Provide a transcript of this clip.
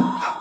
Oh.